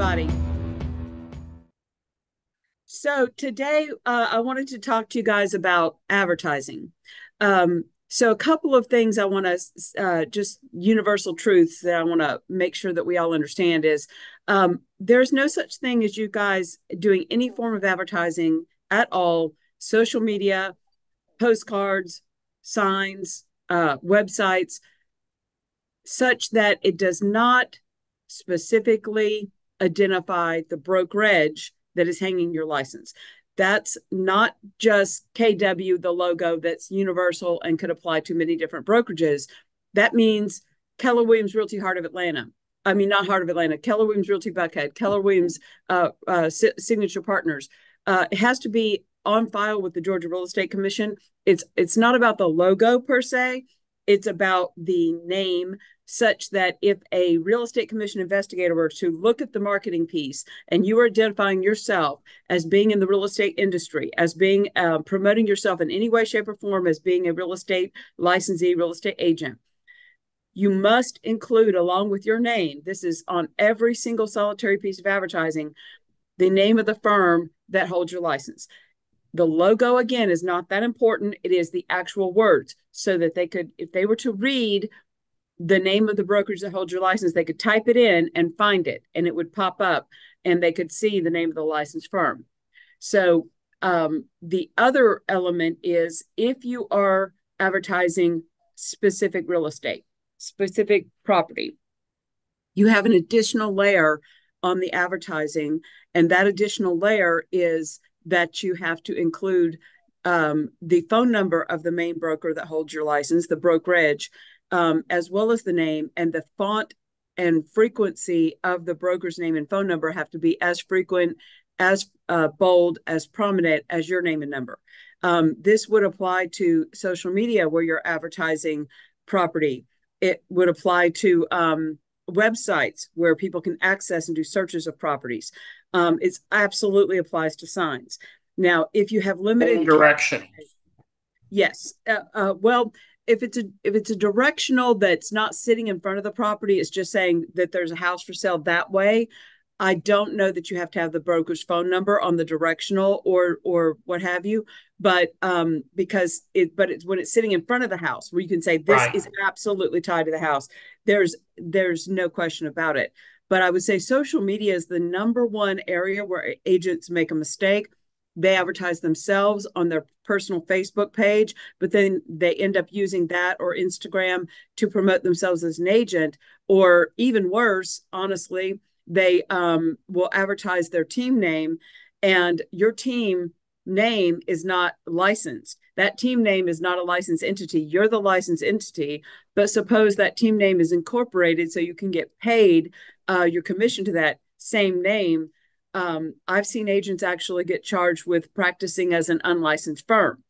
everybody. So, today uh, I wanted to talk to you guys about advertising. Um, so, a couple of things I want to uh, just universal truths that I want to make sure that we all understand is um, there's no such thing as you guys doing any form of advertising at all, social media, postcards, signs, uh, websites, such that it does not specifically identify the brokerage that is hanging your license. That's not just KW, the logo that's universal and could apply to many different brokerages. That means Keller Williams Realty Heart of Atlanta. I mean, not Heart of Atlanta, Keller Williams Realty Buckhead, Keller Williams uh, uh, Signature Partners. Uh, it has to be on file with the Georgia Real Estate Commission. It's it's not about the logo per se. It's about the name, such that if a real estate commission investigator were to look at the marketing piece and you are identifying yourself as being in the real estate industry, as being uh, promoting yourself in any way, shape, or form as being a real estate licensee, real estate agent, you must include along with your name, this is on every single solitary piece of advertising, the name of the firm that holds your license. The logo, again, is not that important. It is the actual words so that they could, if they were to read the name of the brokerage that holds your license, they could type it in and find it, and it would pop up, and they could see the name of the licensed firm. So um, the other element is if you are advertising specific real estate, specific property, you have an additional layer on the advertising, and that additional layer is that you have to include um, the phone number of the main broker that holds your license, the brokerage, um, as well as the name and the font and frequency of the broker's name and phone number have to be as frequent, as uh, bold, as prominent as your name and number. Um, this would apply to social media where you're advertising property. It would apply to um, websites where people can access and do searches of properties. Um, it absolutely applies to signs. Now, if you have limited direction, yes. Uh, uh, well, if it's a if it's a directional that's not sitting in front of the property, it's just saying that there's a house for sale that way. I don't know that you have to have the broker's phone number on the directional or or what have you, but um, because it but it's when it's sitting in front of the house where you can say this right. is absolutely tied to the house. There's there's no question about it. But I would say social media is the number one area where agents make a mistake they advertise themselves on their personal Facebook page, but then they end up using that or Instagram to promote themselves as an agent. Or even worse, honestly, they um, will advertise their team name, and your team name is not licensed. That team name is not a licensed entity. You're the licensed entity, but suppose that team name is incorporated so you can get paid uh, your commission to that same name um, I've seen agents actually get charged with practicing as an unlicensed firm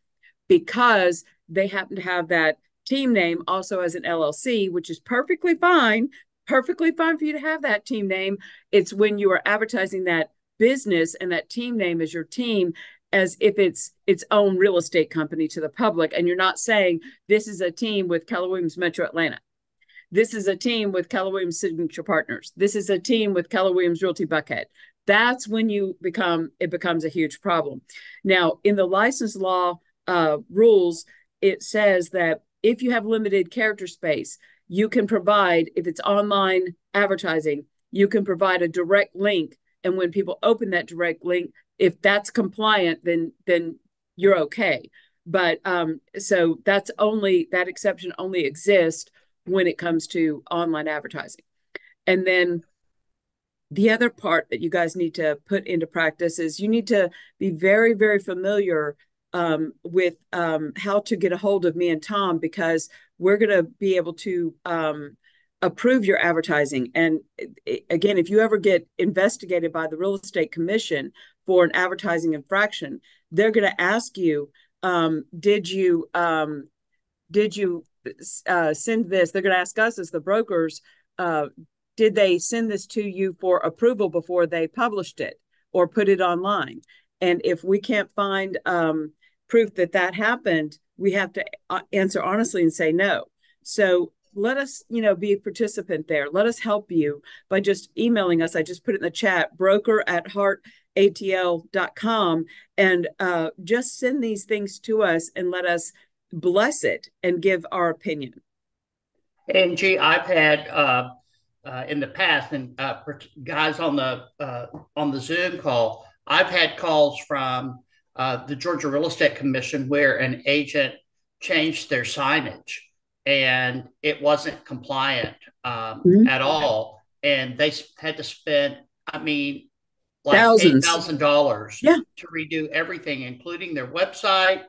because they happen to have that team name also as an LLC, which is perfectly fine, perfectly fine for you to have that team name. It's when you are advertising that business and that team name as your team as if it's its own real estate company to the public and you're not saying this is a team with Keller Williams Metro Atlanta. This is a team with Keller Williams Signature Partners. This is a team with Keller Williams Realty Buckhead that's when you become it becomes a huge problem. Now in the license law uh, rules it says that if you have limited character space you can provide if it's online advertising you can provide a direct link. And when people open that direct link if that's compliant then then you're okay. But um, so that's only that exception only exists when it comes to online advertising. And then the other part that you guys need to put into practice is you need to be very, very familiar um, with um, how to get a hold of me and Tom because we're going to be able to um, approve your advertising. And again, if you ever get investigated by the Real Estate Commission for an advertising infraction, they're going to ask you, um, "Did you um, did you uh, send this?" They're going to ask us as the brokers. Uh, did they send this to you for approval before they published it or put it online? And if we can't find um, proof that that happened, we have to uh, answer honestly and say no. So let us you know be a participant there let us help you by just emailing us i just put it in the chat broker at heartatl.com and uh, just send these things to us and let us bless it and give our opinion and i've had uh, uh, in the past and uh, guys on the uh, on the zoom call i've had calls from uh, the georgia real estate commission where an agent changed their signage and it wasn't compliant um, mm-hmm. at all. And they had to spend, I mean, like eight thousand dollars yeah. to redo everything, including their website.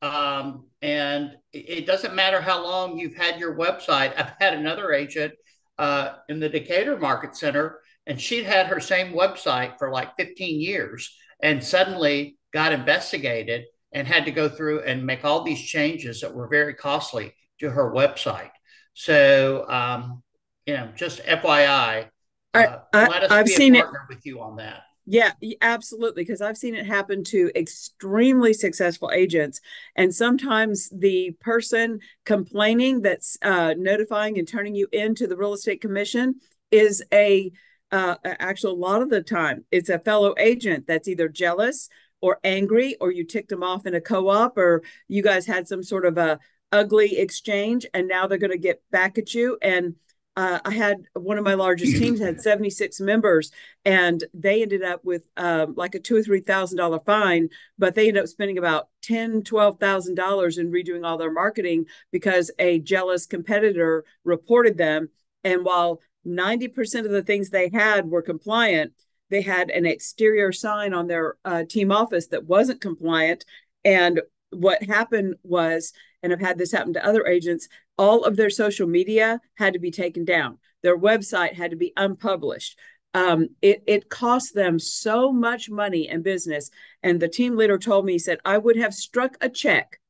Um, and it doesn't matter how long you've had your website. I've had another agent uh, in the Decatur Market Center, and she'd had her same website for like 15 years, and suddenly got investigated and had to go through and make all these changes that were very costly to her website. So, um, you know, just FYI, uh, I, let us I've be seen it. with you on that. Yeah, absolutely. Because I've seen it happen to extremely successful agents. And sometimes the person complaining that's uh, notifying and turning you into the real estate commission is a, uh, actually, a lot of the time, it's a fellow agent that's either jealous or angry, or you ticked them off in a co op, or you guys had some sort of a ugly exchange and now they're going to get back at you and uh, I had one of my largest teams had 76 members, and they ended up with um, like a two or three thousand dollar fine, but they ended up spending about ten, twelve thousand dollars in redoing all their marketing because a jealous competitor reported them. And while 90% of the things they had were compliant, they had an exterior sign on their uh, team office that wasn't compliant. And what happened was and I've had this happen to other agents, all of their social media had to be taken down. Their website had to be unpublished. Um, it, it cost them so much money and business. And the team leader told me, he said, I would have struck a check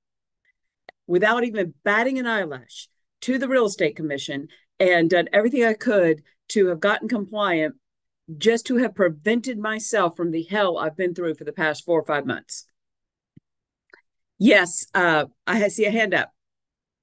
without even batting an eyelash to the real estate commission and done everything I could to have gotten compliant just to have prevented myself from the hell I've been through for the past four or five months. Yes, uh, I see a hand up.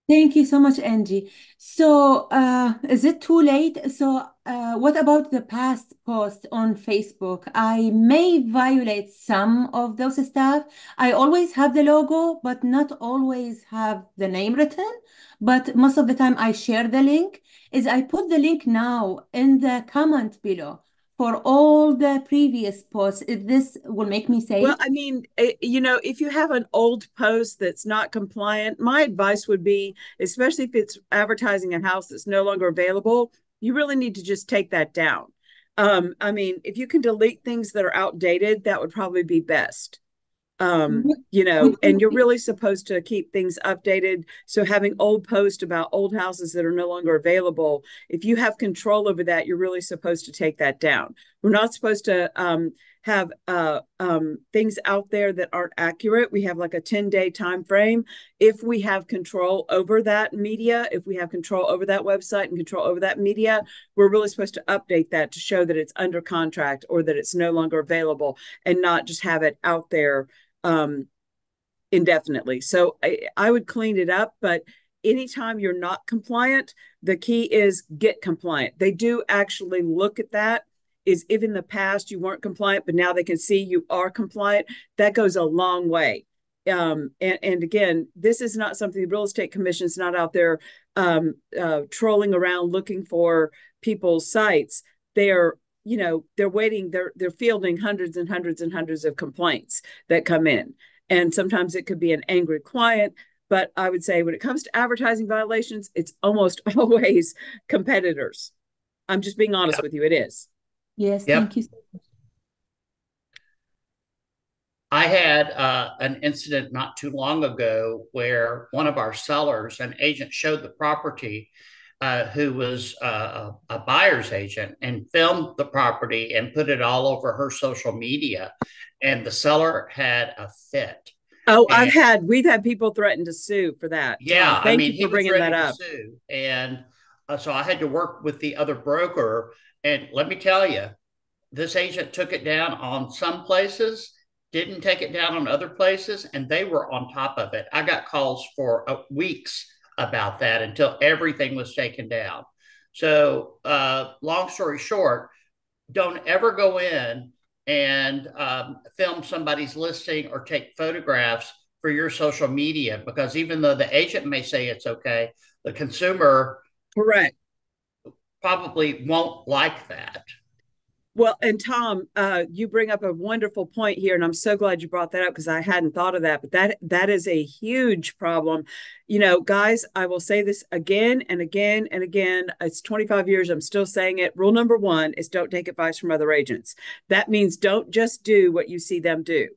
Thank you so much, Angie. So, uh, is it too late? So, uh, what about the past post on Facebook? I may violate some of those stuff. I always have the logo, but not always have the name written. But most of the time, I share the link. Is I put the link now in the comment below for all the previous posts this will make me say well i mean eh, you know if you have an old post that's not compliant my advice would be especially if it's advertising a house that's no longer available you really need to just take that down. Um, i mean if you can delete things that are outdated that would probably be best um, you know, and you're really supposed to keep things updated. So having old posts about old houses that are no longer available, if you have control over that, you're really supposed to take that down. We're not supposed to um, have uh, um, things out there that aren't accurate. We have like a 10 day time frame. If we have control over that media, if we have control over that website and control over that media, we're really supposed to update that to show that it's under contract or that it's no longer available and not just have it out there um, indefinitely. So I, I would clean it up, but anytime you're not compliant, the key is get compliant. They do actually look at that. Is if in the past you weren't compliant, but now they can see you are compliant, that goes a long way. Um, and, and again, this is not something the real estate commission is not out there um, uh, trolling around looking for people's sites. They are you know they're waiting they're they're fielding hundreds and hundreds and hundreds of complaints that come in and sometimes it could be an angry client but i would say when it comes to advertising violations it's almost always competitors i'm just being honest yep. with you it is yes yep. thank you I had uh, an incident not too long ago where one of our sellers, an agent, showed the property uh, who was uh, a buyer's agent and filmed the property and put it all over her social media. And the seller had a fit. Oh, and, I've had, we've had people threaten to sue for that. Yeah. Thank I mean, you for bringing that up. And uh, so I had to work with the other broker. And let me tell you, this agent took it down on some places, didn't take it down on other places, and they were on top of it. I got calls for uh, weeks about that until everything was taken down. So, uh, long story short, don't ever go in and um, film somebody's listing or take photographs for your social media because even though the agent may say it's okay, the consumer correct probably won't like that. Well, and Tom, uh, you bring up a wonderful point here, and I'm so glad you brought that up because I hadn't thought of that. But that that is a huge problem. You know, guys, I will say this again and again and again. It's 25 years. I'm still saying it. Rule number one is don't take advice from other agents. That means don't just do what you see them do.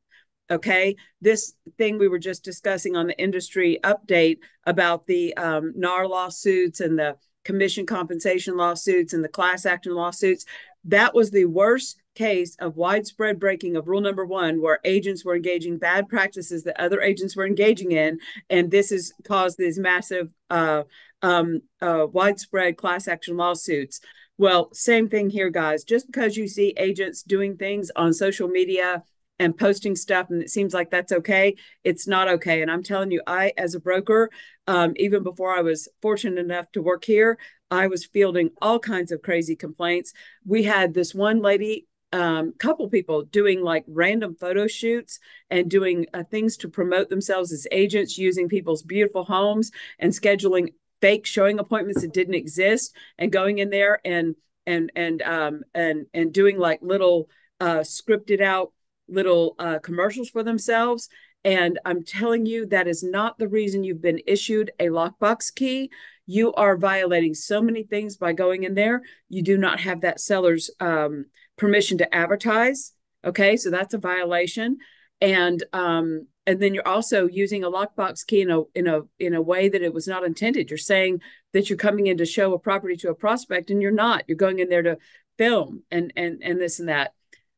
Okay, this thing we were just discussing on the industry update about the um, NAR lawsuits and the commission compensation lawsuits and the class action lawsuits that was the worst case of widespread breaking of rule number one, where agents were engaging bad practices that other agents were engaging in, and this has caused these massive, uh, um, uh, widespread class action lawsuits. Well, same thing here, guys. Just because you see agents doing things on social media and posting stuff and it seems like that's okay it's not okay and i'm telling you i as a broker um, even before i was fortunate enough to work here I was fielding all kinds of crazy complaints. We had this one lady, um, couple people doing like random photo shoots and doing uh, things to promote themselves as agents using people's beautiful homes and scheduling fake showing appointments that didn't exist and going in there and and and um and and doing like little uh scripted out little uh commercials for themselves and I'm telling you, that is not the reason you've been issued a lockbox key you are violating so many things by going in there. You do not have that seller's um, permission to advertise. Okay, so that's a violation, and um, and then you're also using a lockbox key in a in a in a way that it was not intended. You're saying that you're coming in to show a property to a prospect, and you're not. You're going in there to film and and and this and that.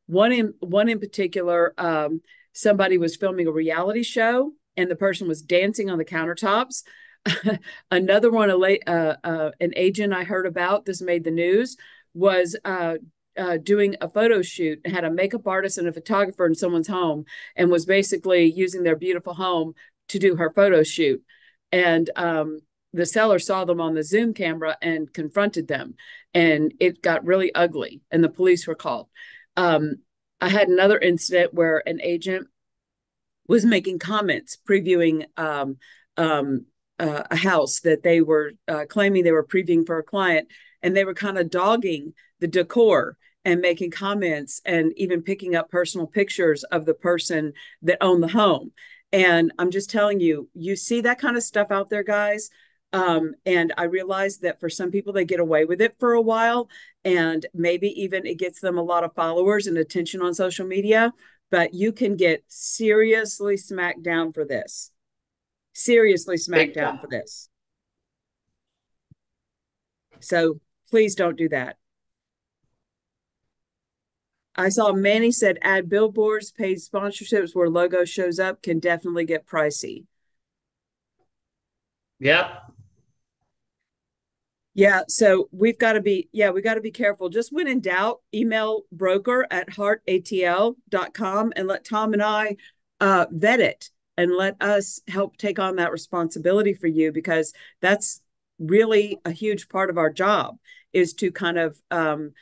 One in one in particular, um, somebody was filming a reality show, and the person was dancing on the countertops. Another one, a uh, uh, an agent I heard about, this made the news, was uh, uh, doing a photo shoot and had a makeup artist and a photographer in someone's home and was basically using their beautiful home to do her photo shoot. And um, the seller saw them on the Zoom camera and confronted them. And it got really ugly, and the police were called. Um, I had another incident where an agent was making comments previewing um, um, uh, a house that they were uh, claiming they were previewing for a client, and they were kind of dogging the decor and making comments and even picking up personal pictures of the person that owned the home. And I'm just telling you, you see that kind of stuff out there, guys. Um, and I realize that for some people, they get away with it for a while, and maybe even it gets them a lot of followers and attention on social media. But you can get seriously smacked down for this seriously smacked down for this. So please don't do that. I saw many said ad billboards, paid sponsorships where logo shows up can definitely get pricey. Yep. Yeah, so we've got to be yeah, we got to be careful. Just when in doubt, email broker at heartatl.com and let Tom and I uh, vet it and let us help take on that responsibility for you because that's really a huge part of our job is to kind of um,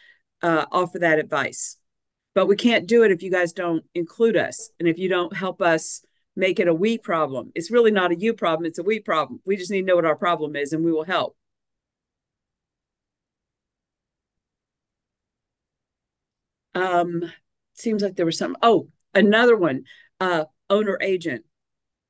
uh, offer that advice. But we can't do it if you guys don't include us and if you don't help us make it a we problem. It's really not a you problem it's a we problem. We just need to know what our problem is and we will help um seems like there was some oh another one uh owner agent.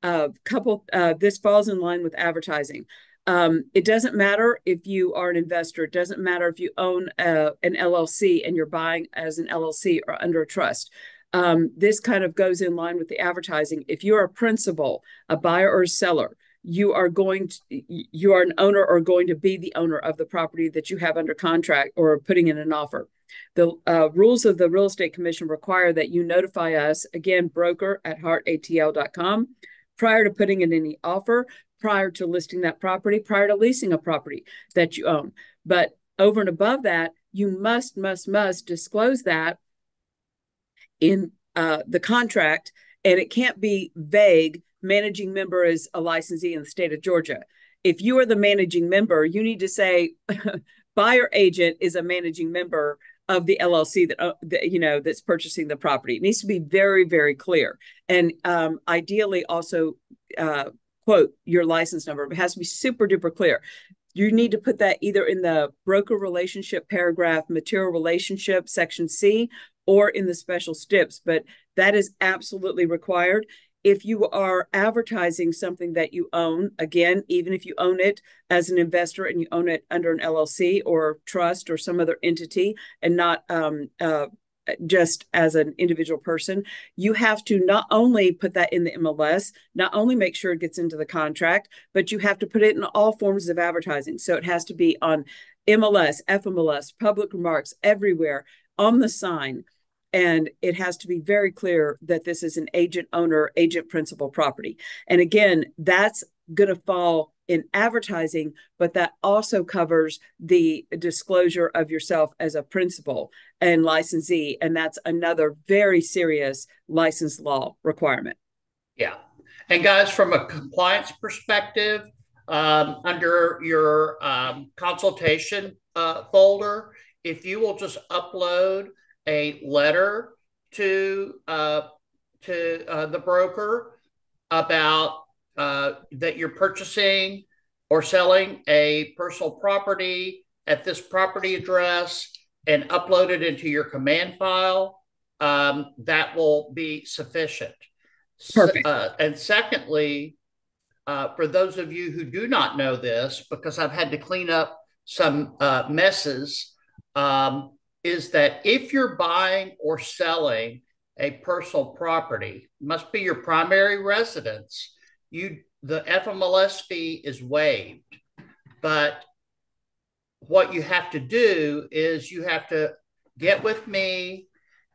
Uh, couple uh, this falls in line with advertising. Um, it doesn't matter if you are an investor. It doesn't matter if you own uh, an llc and you're buying as an llc or under a trust. Um, this kind of goes in line with the advertising. If you're a principal a buyer or a seller you are going to you are an owner or going to be the owner of the property that you have under contract or putting in an offer the uh, rules of the real estate commission require that you notify us again broker at heartatl.com prior to putting in any offer, prior to listing that property, prior to leasing a property that you own. But over and above that, you must, must, must disclose that in uh, the contract, and it can't be vague. Managing member is a licensee in the state of Georgia. if you are the managing member, you need to say buyer agent is a managing member of the LLC that, uh, that, you know that's purchasing the property. It needs to be very very clear, and um, ideally also uh, quote your license number. It has to be super duper clear. You need to put that either in the broker relationship paragraph, material relationship section C, or in the special steps. But that is absolutely required if you are advertising something that you own, again, even if you own it as an investor and you own it under an LLC or trust or some other entity and not um, uh, just as an individual person, you have to not only put that in the MLS, not only make sure it gets into the contract, but you have to put it in all forms of advertising. So it has to be on MLS, FMLS, public remarks, everywhere, on the sign and it has to be very clear that this is an agent owner agent principal property. And again that's going to fall in advertising but that also covers the disclosure of yourself as a principal and licensee. And that's another very serious license law requirement. Yeah. And guys from a compliance perspective um, under your um, consultation uh, folder if you will just upload a letter to uh, to uh, the broker about uh, that you're purchasing or selling a personal property at this property address and upload it into your command file, um, that will be sufficient. Perfect. Uh, and secondly, uh, for those of you who do not know this, because I've had to clean up some uh, messes, um, is that if you're buying or selling a personal property, must be your primary residence, you the FMLS fee is waived. But what you have to do is you have to get with me,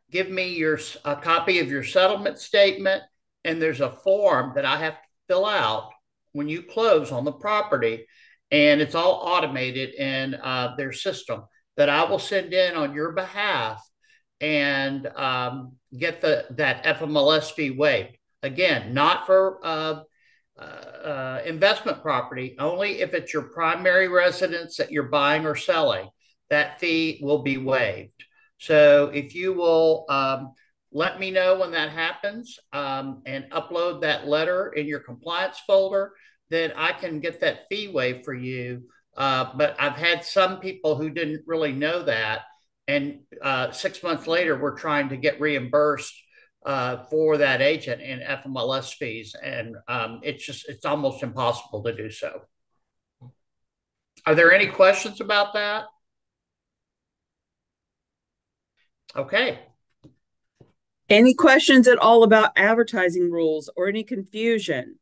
give me your a copy of your settlement statement, and there's a form that I have to fill out when you close on the property, and it's all automated in uh, their system that I will send in on your behalf and um, get the that FMLS fee waived. Again, not for uh, uh, uh, investment property, only if it's your primary residence that you're buying or selling. That fee will be waived. So if you will um, let me know when that happens um, and upload that letter in your compliance folder, then I can get that fee waived for you uh, but I've had some people who didn't really know that. And uh, six months later, we're trying to get reimbursed uh, for that agent in FMLS fees. And um, it's just, it's almost impossible to do so. Are there any questions about that? Okay. Any questions at all about advertising rules or any confusion?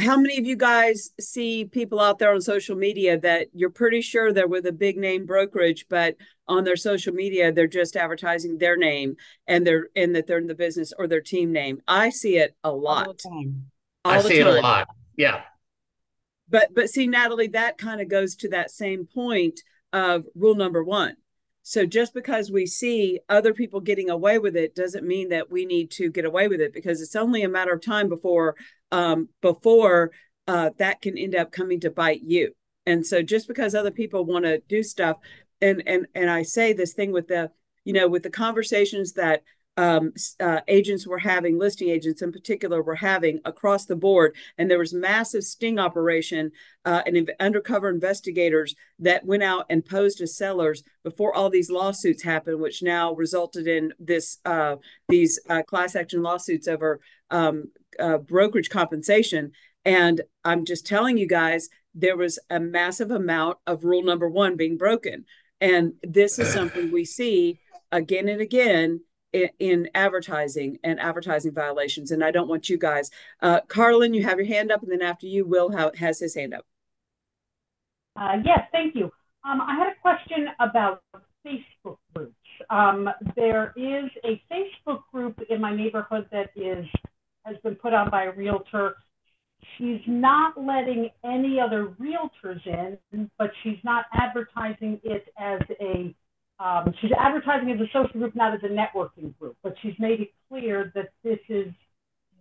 How many of you guys see people out there on social media that you're pretty sure they're with a big name brokerage but on their social media they're just advertising their name and they're and that they're in the business or their team name? I see it a lot all the time. All i the see time. it a lot. Yeah. But but see natalie that kind of goes to that same point of rule number one so just because we see other people getting away with it doesn't mean that we need to get away with it because it's only a matter of time before um, before uh, that can end up coming to bite you. And so just because other people want to do stuff, and and and I say this thing with the you know with the conversations that um, uh, agents were having, listing agents in particular, were having across the board. And there was massive sting operation uh, and inv- undercover investigators that went out and posed as sellers before all these lawsuits happened, which now resulted in this uh, these uh, class action lawsuits over um, uh, brokerage compensation. And I'm just telling you guys, there was a massive amount of rule number one being broken. And this is something we see again and again in, in, advertising and advertising violations. And I don't want you guys. Uh, Carlin, you have your hand up, and then after you, Will has his hand up. Uh, yes, thank you. Um, I had a question about Facebook groups. Um, there is a Facebook group in my neighborhood that is has been put on by a realtor. She's not letting any other realtors in, but she's not advertising it as a um, she's advertising as a social group, not as a networking group, but she's made it clear that this is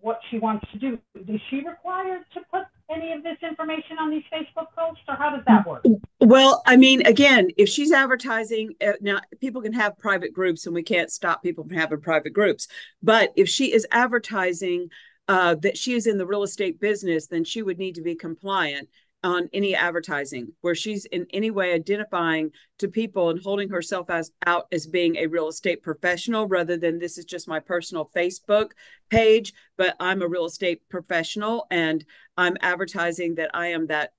what she wants to do. Is she required to put any of this information on these Facebook posts, or how does that work? Well, I mean, again, if she's advertising, uh, now people can have private groups and we can't stop people from having private groups. But if she is advertising uh, that she is in the real estate business, then she would need to be compliant on any advertising where she's in any way identifying to people and holding herself as out as being a real estate professional rather than this is just my personal Facebook page but I'm a real estate professional and I'm advertising that I am that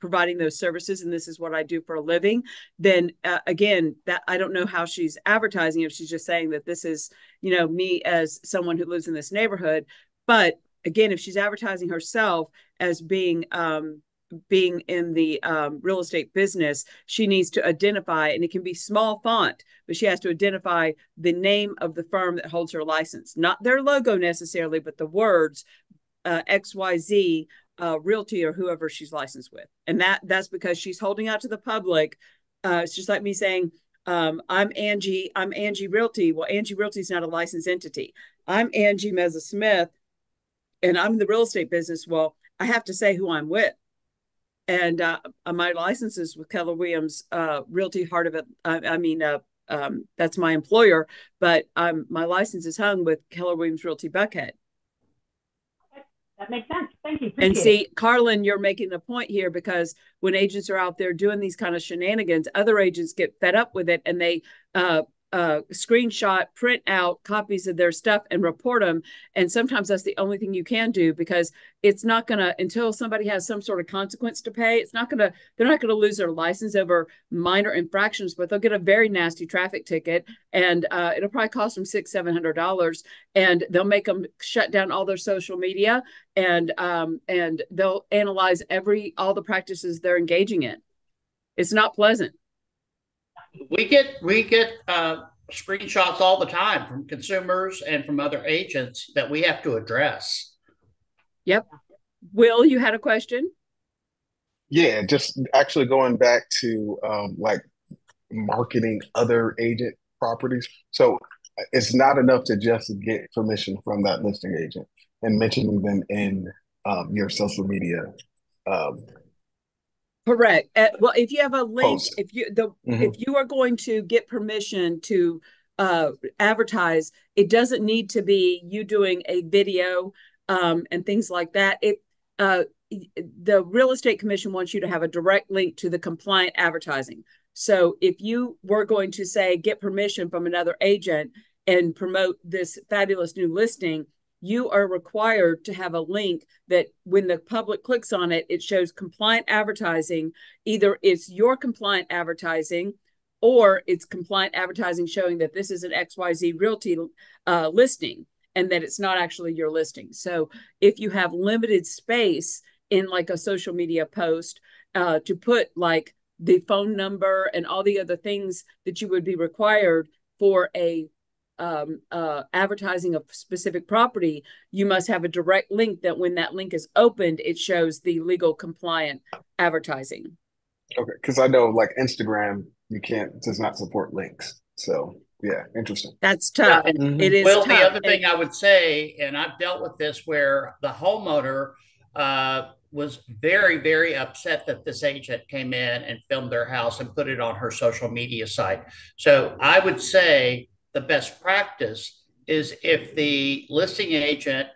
providing those services and this is what I do for a living then uh, again that I don't know how she's advertising if she's just saying that this is you know me as someone who lives in this neighborhood but again if she's advertising herself as being um, being in the um, real estate business, she needs to identify, and it can be small font, but she has to identify the name of the firm that holds her license, not their logo necessarily, but the words uh, XYZ uh, Realty or whoever she's licensed with. And that that's because she's holding out to the public. Uh, it's just like me saying, um, I'm Angie, I'm Angie Realty. Well, Angie Realty is not a licensed entity. I'm Angie Meza Smith, and I'm in the real estate business. Well, I have to say who I'm with and uh, my license is with Keller Williams uh, Realty Heart of it. I, I mean, uh, um, that's my employer, but um, my license is hung with Keller Williams Realty Buckhead. That makes sense. Thank you. Appreciate and see, it. Carlin, you're making a point here because when agents are out there doing these kind of shenanigans, other agents get fed up with it and they uh, uh, screenshot, print out copies of their stuff and report them. And sometimes that's the only thing you can do because it's not going to, until somebody has some sort of consequence to pay, it's not going to, they're not going to lose their license over minor infractions, but they'll get a very nasty traffic ticket and uh, it'll probably cost them six, seven hundred dollars. And they'll make them shut down all their social media and, um, and they'll analyze every, all the practices they're engaging in. It's not pleasant we get we get uh, screenshots all the time from consumers and from other agents that we have to address. Yep. Will, you had a question? Yeah, just actually going back to um, like marketing other agent properties. So it's not enough to just get permission from that listing agent and mentioning them in um, your social media um, Correct. Uh, well, if you have a link, Post. if you the mm-hmm. if you are going to get permission to uh, advertise, it doesn't need to be you doing a video um, and things like that. It uh, the real estate commission wants you to have a direct link to the compliant advertising. So if you were going to say get permission from another agent and promote this fabulous new listing, you are required to have a link that when the public clicks on it, it shows compliant advertising. Either it's your compliant advertising or it's compliant advertising showing that this is an XYZ realty uh, listing and that it's not actually your listing. So if you have limited space in like a social media post uh, to put like the phone number and all the other things that you would be required for a um, uh, advertising a specific property, you must have a direct link that when that link is opened, it shows the legal compliant advertising. Okay, because I know like Instagram, you can't does not support links. So yeah, interesting. That's tough. Mm-hmm. It is. Well, tough. the other thing I would say, and I've dealt with this, where the homeowner uh, was very, very upset that this agent came in and filmed their house and put it on her social media site. So I would say the best practice is if the listing agent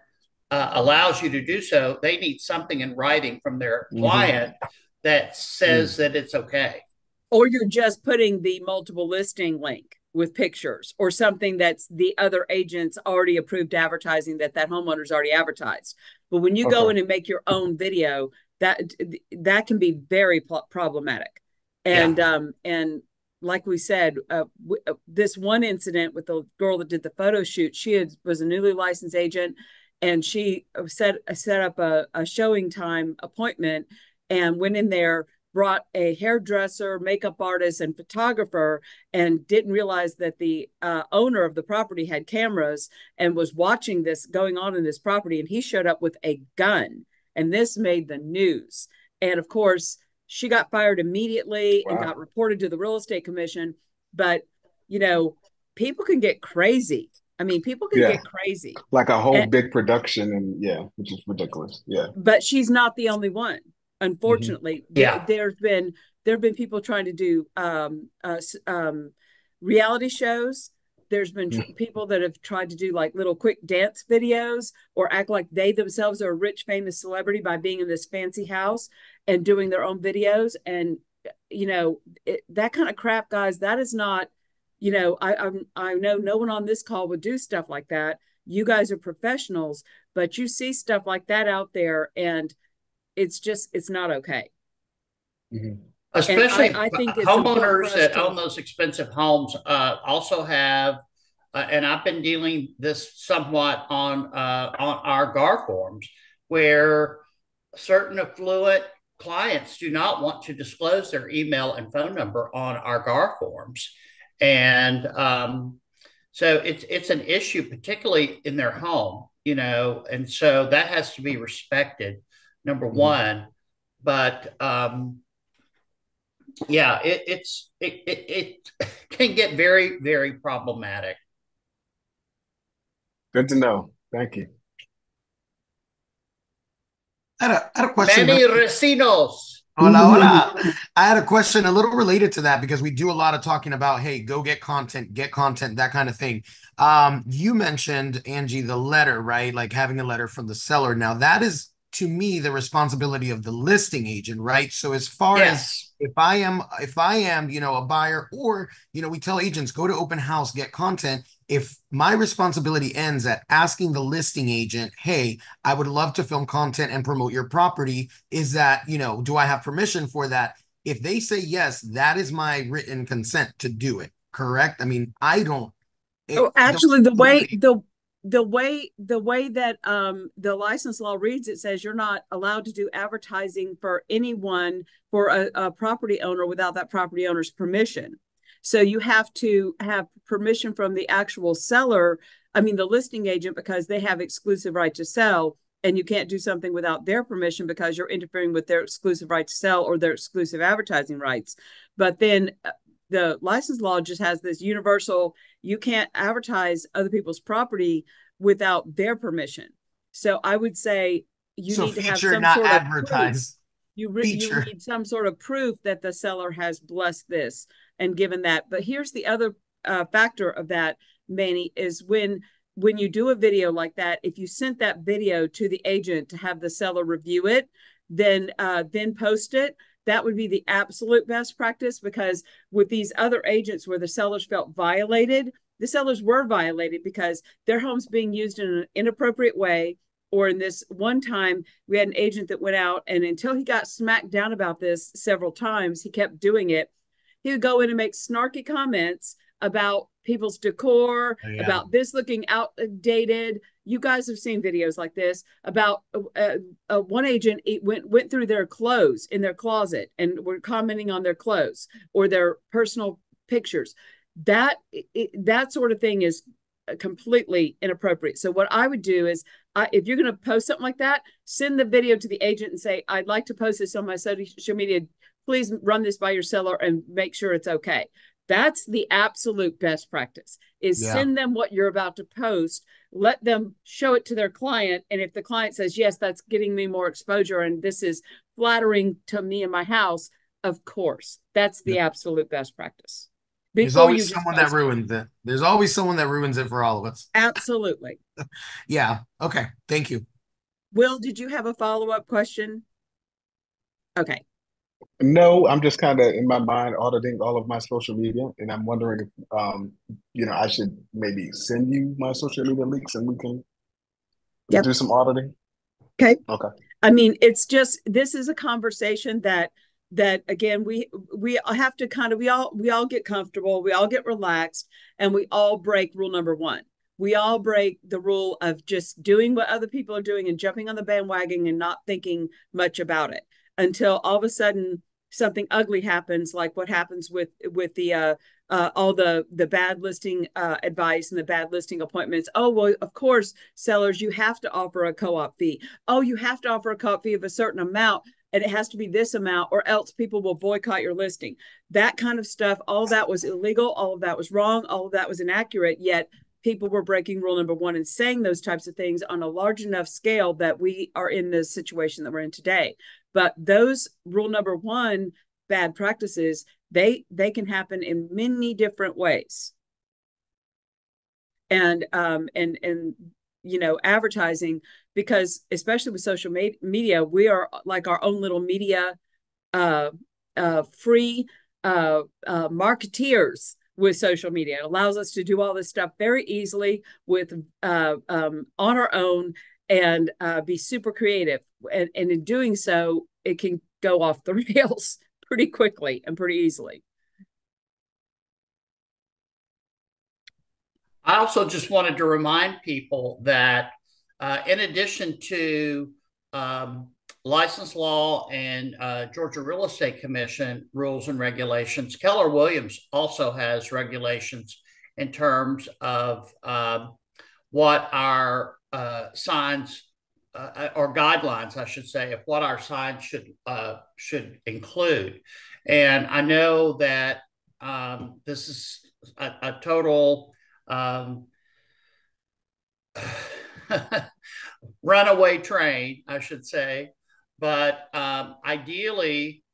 uh, allows you to do so, they need something in writing from their mm-hmm. client mm-hmm. that says mm-hmm. that it's okay. Or you're just putting the multiple listing link with pictures or something that's the other agent's already approved advertising that that homeowner's already advertised. But when you okay. go in and make your own video, that that can be very problematic. And yeah. um and like we said, uh, w- uh, this one incident with the girl that did the photo shoot, she had, was a newly licensed agent, and she uh, set uh, set up a, a showing time appointment and went in there, brought a hairdresser, makeup artist, and photographer, and didn't realize that the uh, owner of the property had cameras and was watching this going on in this property, and he showed up with a gun, and this made the news, and of course she got fired immediately wow. and got reported to the real estate commission. But, you know, people can get crazy. I mean, people can Yeah. get crazy. Like a whole And- big production, and yeah, which is ridiculous. Yeah. but she's not the only one unfortunately There- Yeah. there's been there have been people trying to do um uh um reality shows there's been tr- people that have tried to do like little quick dance videos or act like they themselves are a rich famous celebrity by being in this fancy house and doing their own videos. And you know it, that kind of crap guys that is not you know I I'm, I know no one on this call would do stuff like that. You guys are professionals but you see stuff like that out there and it's just it's not okay. Mhm. Especially I think important for homeowners that to- own those expensive homes uh, also have, uh, and I've been dealing this somewhat on uh, on our GAR forms, where certain affluent clients do not want to disclose their email and phone number on our GAR forms, and um, so it's it's an issue, particularly in their home, you know, and so that has to be respected. Number Mhm. one, but um, yeah, it, it's it, it it can get very very problematic. Good to know. Thank you. I had a, I had a question. Manny racinos. Hola, hola. I had a question a little related to that because we do a lot of talking about, hey, go get content, get content, that kind of thing. Um, you mentioned, Angie, the letter, right? Like having a letter from the seller. Now, that is to me the responsibility of the listing agent, right? So as far as if I am if I am, you know, a buyer or, you know, we tell agents go to open house, get content. If my responsibility ends at asking the listing agent, "Hey, I would love to film content and promote your property," is that, you know, do I have permission for that? If they say yes, that is my written consent to do it. Correct? I mean, I don't it- oh actually the way the the way the way that um the license law reads it says you're not allowed to do advertising for anyone for a, a property owner without that property owner's permission. So you have to have permission from the actual seller i mean the listing agent because they have exclusive right to sell and you can't do something without their permission because you're interfering with their exclusive right to sell or their exclusive advertising rights. But then uh, the license law just has this universal you can't advertise other people's property without their permission. So I would say you so need to have some sort of proof. advertise. You, re- you need some sort of proof that the seller has blessed this and given that. But here's the other uh, factor of that, Manny, is when when you do a video like that, if you sent that video to the agent to have the seller review it, then uh, then post it. That would be the absolute best practice because with these other agents where the sellers felt violated, the sellers were violated because their home's being used in an inappropriate way. Or in this one time, we had an agent that went out and until he got smacked down about this several times, he kept doing it. He would go in and make snarky comments about people's decor, Oh, yeah. about this looking outdated. You guys have seen videos like this about uh, uh, one agent it went went through their clothes in their closet and were commenting on their clothes or their personal pictures. That it, that sort of thing is completely inappropriate. So what I would do is, I, if you're going to post something like that, send the video to the agent and say, "I'd like to post this on my social media. Please run this by your seller and make sure it's okay." That's the absolute best practice. Is Yeah. send them what you're about to post, let them show it to their client, and if the client says, "Yes, that's getting me more exposure and this is flattering to me and my house," of course, that's the absolute best practice. There's Before you always someone that ruins it. There's always someone that ruins it for all of us. Absolutely. Yeah. Okay. Thank you. Will, did you have a follow up question? Okay. No, I'm just kind of in my mind auditing all of my social media, and I'm wondering if, um, you know, I should maybe send you my social media links and we can Yep. do some auditing. Okay. Okay. I mean, it's just this is a conversation that that again we we have to kind of we all we all get comfortable, we all get relaxed, and we all break rule number one. We all break the rule of just doing what other people are doing and jumping on the bandwagon and not thinking much about it until all of a sudden something ugly happens, like what happens with with the uh, uh, all the the bad listing uh, advice and the bad listing appointments. Oh well, of course, sellers, you have to offer a co-op fee. Oh, you have to offer a co-op fee of a certain amount, and it has to be this amount, or else people will boycott your listing. That kind of stuff. All that was illegal. All of that was wrong. All of that was inaccurate. Yet people were breaking rule number one and saying those types of things on a large enough scale that we are in the situation that we're in today. But those rule number one bad practices, they they can happen in many different ways. And um and and you know advertising because especially with social media we are like our own little media uh uh free uh, uh marketeers with social media. It allows us to do all this stuff very easily with uh, um, on our own and uh, be super creative. And, and in doing so, it can go off the rails pretty quickly and pretty easily. I also just wanted to remind people that uh, in addition to um, license law and uh, Georgia Real Estate Commission rules and regulations. Keller Williams also has regulations in terms of uh, what our uh, signs uh, or guidelines, I should say, of what our signs should uh, should include. And I know that um, this is a, a total. Um, runaway train, I should say, but um, ideally,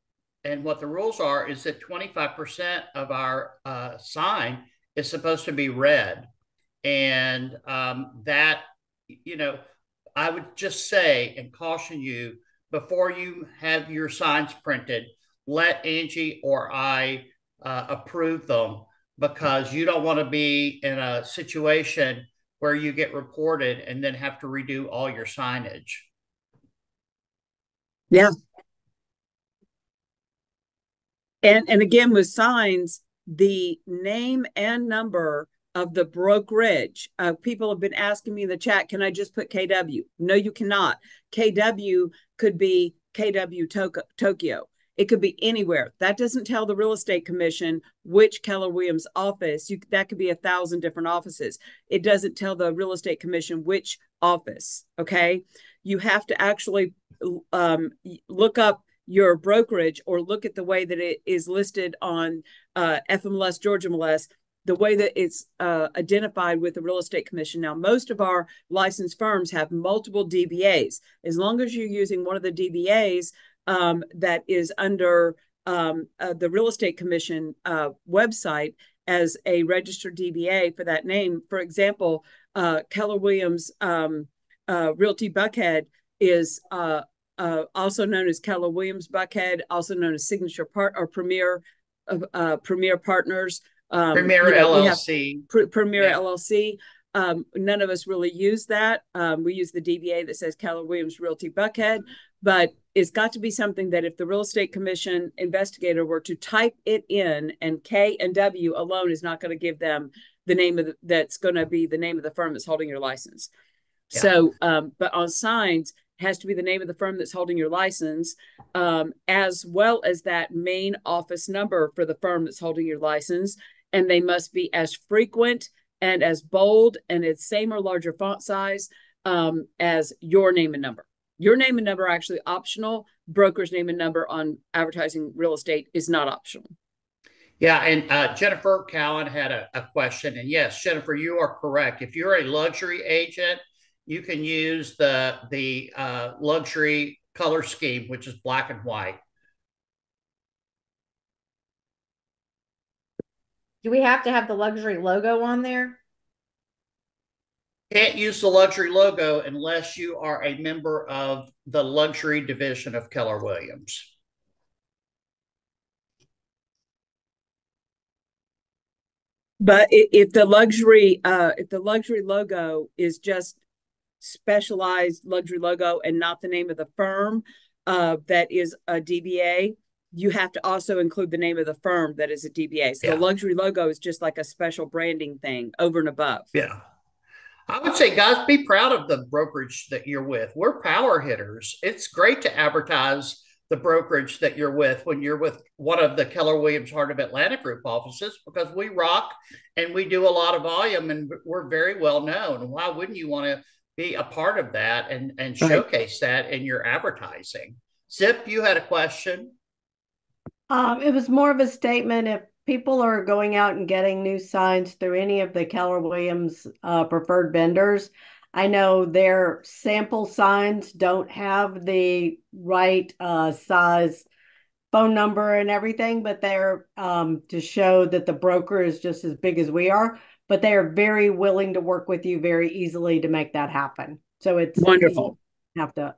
and what the rules are is that 25% of our uh, sign is supposed to be red. And um, that, you know, I would just say and caution you before you have your signs printed, let Angie or I uh, approve them because you don't want to be in a situation where you get reported and then have to redo all your signage. Yeah. And and again with signs, the name and number of the brokerage. Uh, people have been asking me in the chat, can I just put KW? No, you cannot. KW could be KW Tokyo. It could be anywhere. That doesn't tell the real estate commission which Keller Williams office. You, that could be a thousand different offices. It doesn't tell the real estate commission which office. Okay, you have to actually um, look up your brokerage or look at the way that it is listed on uh, FMLS, Georgia MLS, the way that it's uh, identified with the real estate commission. Now, most of our licensed firms have multiple DBAs. As long as you're using one of the DBAs um, that is under um, uh, the real estate commission uh, website as a registered DBA for that name, for example, uh, Keller Williams um, uh, Realty Buckhead is uh, also known as Keller Williams Buckhead, also known as Signature Part or Premier uh, uh Premier Partners. Um, Premier you know, LLC. Pr- Premier yeah. LLC. Um, none of us really use that. Um, we use the DBA that says Keller Williams Realty Buckhead, but it's got to be something that if the real estate commission investigator were to type it in, and K and W alone is not going to give them the name of the, that's going to be the name of the firm that's holding your license. Yeah. So, um, but on signs, has to be the name of the firm that's holding your license, um, as well as that main office number for the firm that's holding your license. And they must be as frequent and as bold and its same or larger font size um, as your name and number. Your name and number are actually optional. Broker's name and number on advertising real estate is not optional. Yeah, and uh, Jennifer Cowan had a, a question. And yes, Jennifer, you are correct. If you're a luxury agent, you can use the the uh, luxury color scheme, which is black and white. Do we have to have the luxury logo on there? Can't use the luxury logo unless you are a member of the luxury division of Keller Williams. But if the luxury, uh, if the luxury logo is just specialized luxury logo and not the name of the firm uh, that is a DBA, you have to also include the name of the firm that is a DBA. So yeah. the luxury logo is just like a special branding thing over and above. Yeah. I would say, guys, be proud of the brokerage that you're with. We're power hitters. It's great to advertise the brokerage that you're with when you're with one of the Keller Williams Heart of Atlanta Group offices because we rock and we do a lot of volume and we're very well known. Why wouldn't you want to be a part of that and, and showcase that in your advertising. Zip, you had a question. Um, it was more of a statement if people are going out and getting new signs through any of the Keller Williams uh, preferred vendors, I know their sample signs don't have the right uh, size phone number and everything, but they're um, to show that the broker is just as big as we are. But they are very willing to work with you very easily to make that happen. So it's wonderful. have to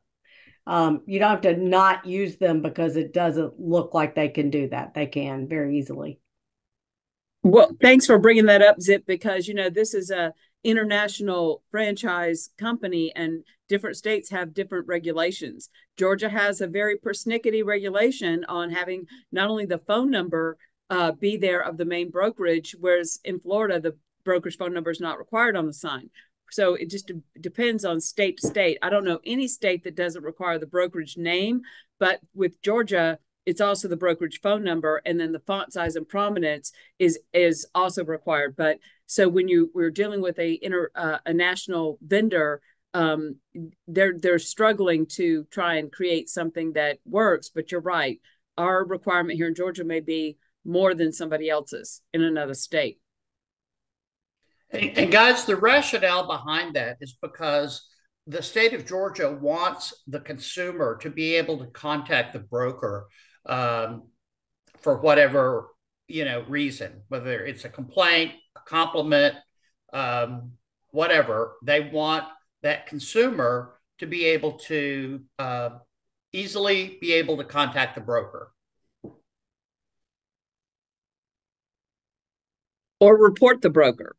um, you don't have to not use them because it doesn't look like they can do that. They can very easily. Well, thanks for bringing that up, Zip, because you know this is a international franchise company and different states have different regulations. Georgia has a very persnickety regulation on having not only the phone number uh, be there of the main brokerage, whereas in Florida, the broker's phone number is not required on the sign. So it just depends on state to state. I don't know any state that doesn't require the brokerage name, but with Georgia, it's also the brokerage phone number and then the font size and prominence is is also required but so when you we're dealing with a inter uh, a national vendor um, they're they're struggling to try and create something that works but you're right our requirement here in georgia may be more than somebody else's in another state and, and guys the rationale behind that is because the state of georgia wants the consumer to be able to contact the broker um, for whatever you know reason, whether it's a complaint, a compliment, um, whatever. They want that consumer to be able to uh, easily be able to contact the broker. Or report the broker.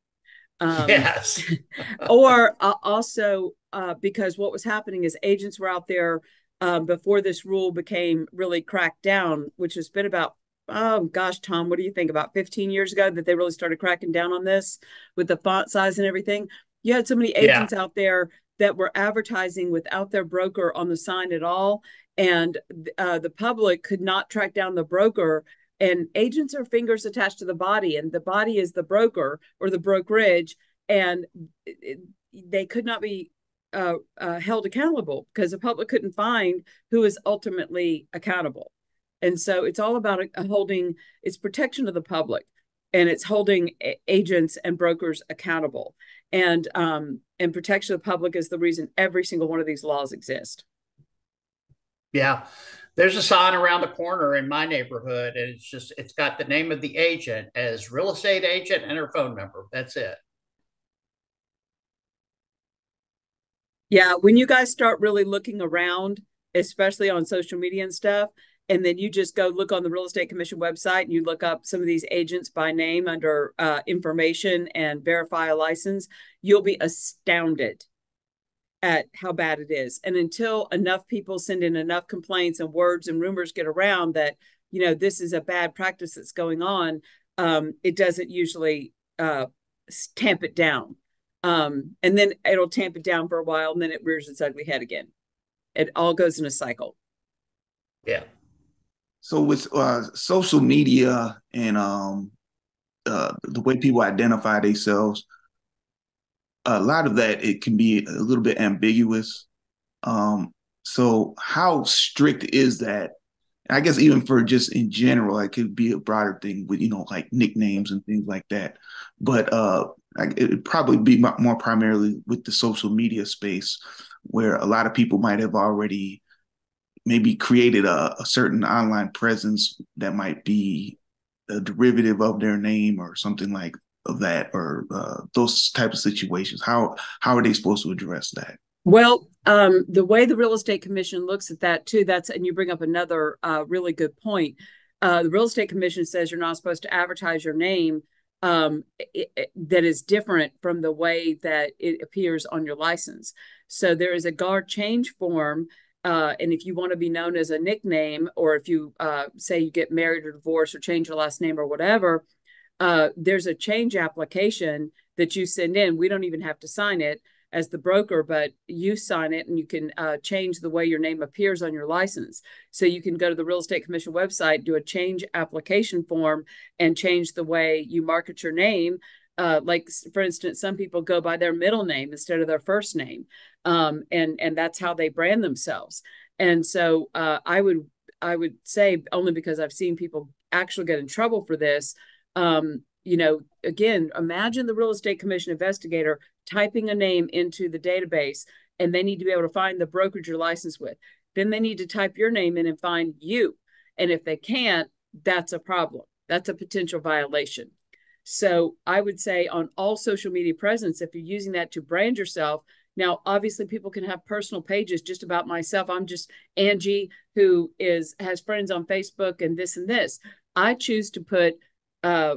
Um, yes. or uh, also uh, because what was happening is agents were out there um, before this rule became really cracked down, which has been about oh gosh, Tom, what do you think about 15 years ago that they really started cracking down on this with the font size and everything? You had so many agents yeah. out there that were advertising without their broker on the sign at all, and uh, the public could not track down the broker. And agents are fingers attached to the body, and the body is the broker or the brokerage, and it, they could not be uh, uh, held accountable because the public couldn't find who is ultimately accountable. And so it's all about a, a holding, it's protection of the public and it's holding a- agents and brokers accountable. And um, and protection of the public is the reason every single one of these laws exist. Yeah. There's a sign around the corner in my neighborhood, and it's just it's got the name of the agent as real estate agent and her phone number. That's it. Yeah, when you guys start really looking around, especially on social media and stuff, and then you just go look on the real estate commission website and you look up some of these agents by name under uh, information and verify a license, you'll be astounded at how bad it is. And until enough people send in enough complaints and words and rumors get around that, you know, this is a bad practice that's going on, um, it doesn't usually uh, tamp it down. Um, and then it'll tamp it down for a while and then it rears its ugly head again. It all goes in a cycle. Yeah. So with uh, social media and um, uh, the way people identify themselves, a lot of that it can be a little bit ambiguous. Um, so how strict is that? I guess even for just in general, it could be a broader thing with you know like nicknames and things like that. But uh, it'd probably be more primarily with the social media space where a lot of people might have already maybe created a, a certain online presence that might be a derivative of their name or something like that or uh, those type of situations how how are they supposed to address that well um, the way the real estate commission looks at that too that's and you bring up another uh, really good point uh, the real estate commission says you're not supposed to advertise your name um, it, it, that is different from the way that it appears on your license. So there is a GREC change form. Uh, and if you want to be known as a nickname, or if you uh, say you get married or divorced or change your last name or whatever, uh, there's a change application that you send in. We don't even have to sign it as the broker, but you sign it and you can uh, change the way your name appears on your license. So you can go to the Real Estate Commission website, do a change application form, and change the way you market your name. Uh, like for instance, some people go by their middle name instead of their first name, um, and and that's how they brand themselves. And so uh, I would I would say only because I've seen people actually get in trouble for this um, you know, again, imagine the real estate commission investigator typing a name into the database and they need to be able to find the brokerage you're licensed with. Then they need to type your name in and find you. And if they can't, that's a problem. That's a potential violation. So I would say on all social media presence, if you're using that to brand yourself, now obviously people can have personal pages just about myself. I'm just Angie who is has friends on Facebook and this and this. I choose to put uh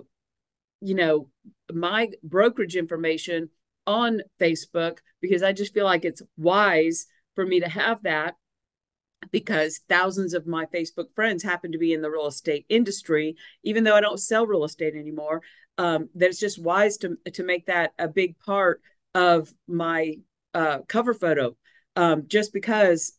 you know my brokerage information on Facebook because I just feel like it's wise for me to have that because thousands of my Facebook friends happen to be in the real estate industry, even though I don't sell real estate anymore. Um, that it's just wise to to make that a big part of my uh, cover photo, um, just because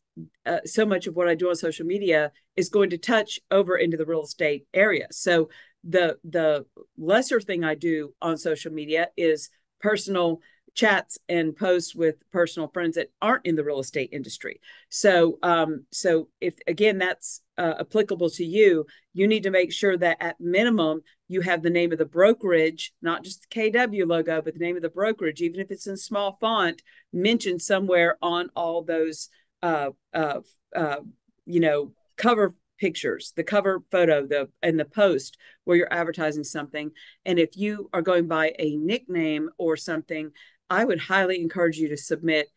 uh, so much of what I do on social media is going to touch over into the real estate area. So the the lesser thing I do on social media is personal chats and posts with personal friends that aren't in the real estate industry. So, um, so if again that's uh, applicable to you, you need to make sure that at minimum you have the name of the brokerage, not just the KW logo, but the name of the brokerage, even if it's in small font, mentioned somewhere on all those, uh, uh, uh you know, cover pictures, the cover photo, the and the post where you're advertising something. And if you are going by a nickname or something, I would highly encourage you to submit,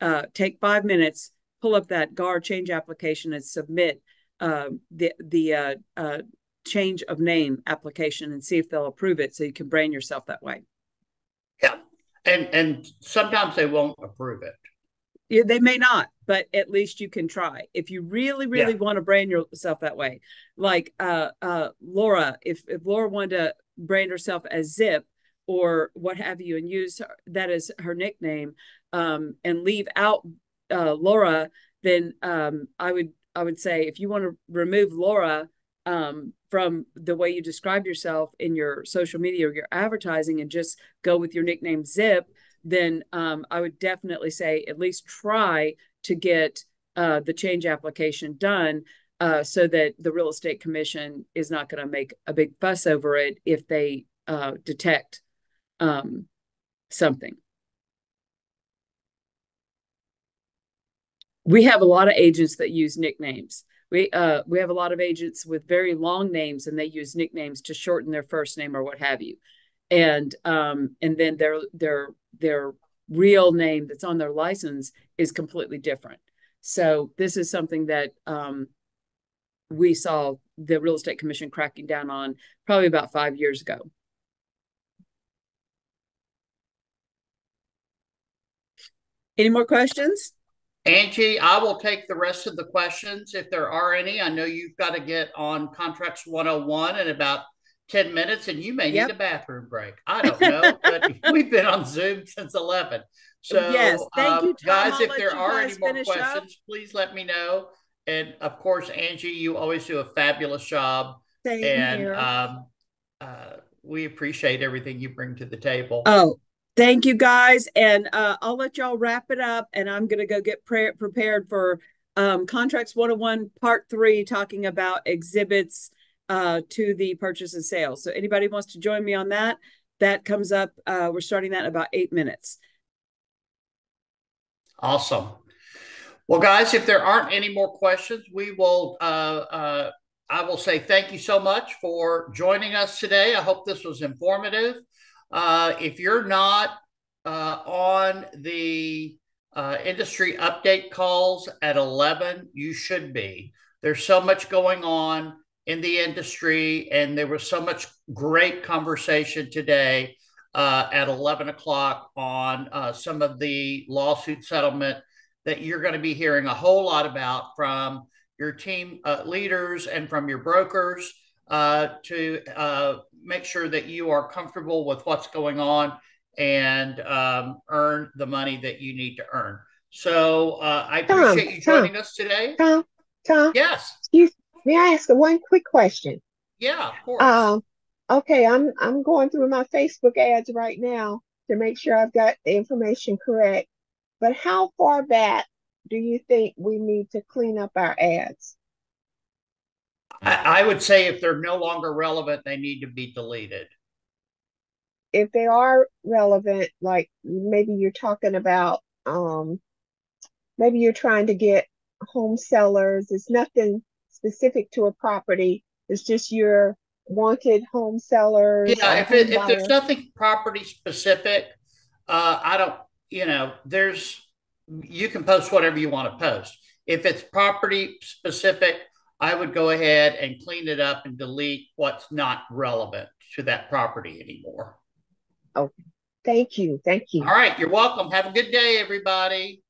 uh, take five minutes, pull up that GAR change application and submit uh, the, the uh, uh, change of name application and see if they'll approve it so you can brand yourself that way. Yeah. And, and sometimes they won't approve it. Yeah, they may not, but at least you can try. If you really, really yeah. want to brand yourself that way, like uh, uh, Laura, if, if Laura wanted to brand herself as Zip, or what have you and use that as her nickname um, and leave out uh, Laura, then um, I would I would say if you want to remove Laura um, from the way you describe yourself in your social media or your advertising and just go with your nickname Zip, then um, I would definitely say at least try to get uh, the change application done uh, so that the real estate commission is not going to make a big fuss over it if they uh, detect um, something. We have a lot of agents that use nicknames. We uh, we have a lot of agents with very long names, and they use nicknames to shorten their first name or what have you, and um, and then their their their real name that's on their license is completely different. So this is something that um, we saw the real estate commission cracking down on probably about five years ago. Any more questions? Angie, I will take the rest of the questions if there are any. I know you've got to get on Contracts 101 in about 10 minutes and you may yep. need a bathroom break. I don't know, but we've been on Zoom since 11. So, yes, thank you, um, guys. I'll if there are any more questions, up. please let me know. And of course, Angie, you always do a fabulous job. Same and. Um, uh, we appreciate everything you bring to the table. Oh, Thank you guys. And uh, I'll let y'all wrap it up. And I'm going to go get pre- prepared for um, Contracts 101 Part 3, talking about exhibits uh, to the purchase and sale. So anybody wants to join me on that, that comes up. Uh, we're starting that in about eight minutes. Awesome. Well, guys, if there aren't any more questions, we will. Uh, uh, I will say thank you so much for joining us today. I hope this was informative. Uh, if you're not uh, on the uh, industry update calls at 11, you should be. There's so much going on in the industry, and there was so much great conversation today uh, at 11 o'clock on uh, some of the lawsuit settlement that you're going to be hearing a whole lot about from your team uh, leaders and from your brokers uh, to uh, make sure that you are comfortable with what's going on and um, earn the money that you need to earn. So uh, I appreciate Tom, you joining Tom, us today. Tom, Tom. Yes. Excuse, may I ask one quick question? Yeah, of course. Um, okay, I'm I'm going through my Facebook ads right now to make sure I've got the information correct. But how far back do you think we need to clean up our ads? I, I would say if they're no longer relevant, they need to be deleted. If they are relevant, like maybe you're talking about, um, maybe you're trying to get home sellers. It's nothing specific to a property. It's just your wanted home sellers. Yeah, if it, if there's nothing property specific, uh, I don't, you know, there's, you can post whatever you want to post. If it's property specific, I would go ahead and clean it up and delete what's not relevant to that property anymore. Oh thank you. Thank you. All right, you're welcome. Have a good day, everybody.